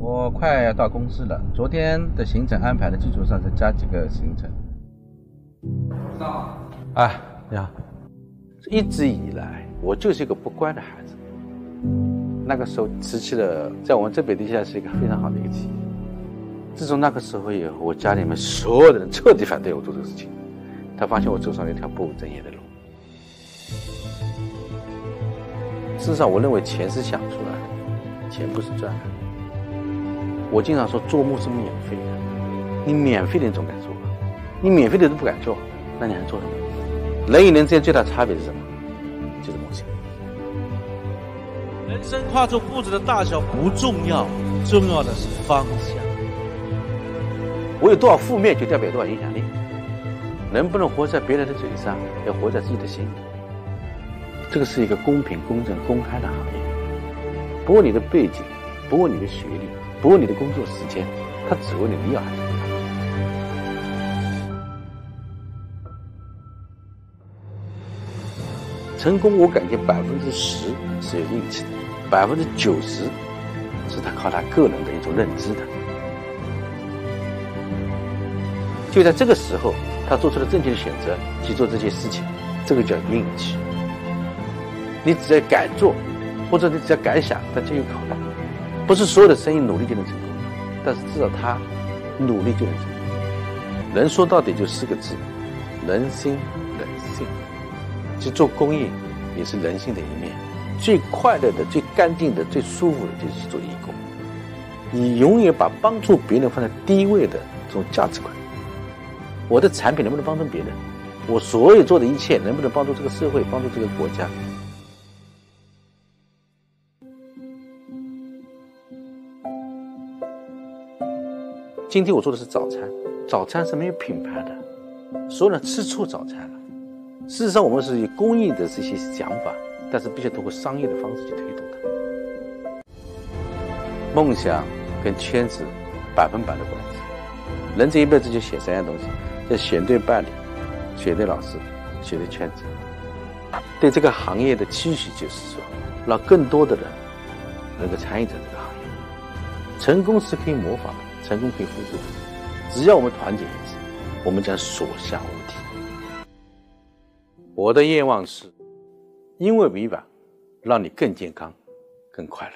我快要到公司了，昨天的行程安排的基础上再加几个行程。到。啊，你好。一直以来，我就是一个不乖的孩子。那个时候，瓷器的在我们这北地下是一个非常好的一个企业。自从那个时候以后，我家里面所有的人彻底反对我做这个事情。他发现我走上了一条不务正业的路。事实上，我认为钱是想出来的，钱不是赚来的。我经常说，做梦是免费的，你免费的你总敢做吧，你免费的都不敢做，那你还做什么？人与人之间最大差别是什么？就是梦想。人生跨出步子的大小不重要，重要的是方向。我有多少负面，就代表多少影响力。能不能活在别人的嘴上，要活在自己的心里。这个是一个公平、公正、公开的行业。不问你的背景，不问你的学历，不问你的工作时间，他只问你你要还是不要。成功，我感觉百分之十是有运气的，百分之九十是他靠他个人的一种认知的。就在这个时候。他做出了正确的选择去做这些事情，这个叫运气。你只要敢做，或者你只要敢想，他就有可能。不是所有的生意努力就能成功，但是至少他努力就能成功。人说到底就四个字：人心人性。去做公益也是人性的一面。最快乐的、最干净的、最舒服的就是做义工。你永远把帮助别人放在第一位的这种价值观。我的产品能不能帮助别人？我所有做的一切能不能帮助这个社会、帮助这个国家？今天我做的是早餐，早餐是没有品牌的，所有人吃错早餐了。事实上，我们是以公益的这些想法，但是必须通过商业的方式去推动它。梦想跟圈子百分百的关系，人这一辈子就写三样东西。要选对伴侣，选对老师，选对圈子。对这个行业的期许就是说，让更多的人能够参与在这个行业。成功是可以模仿的，成功可以复制。只要我们团结一致，我们将所向无敌。我的愿望是，因为美版，让你更健康、更快乐。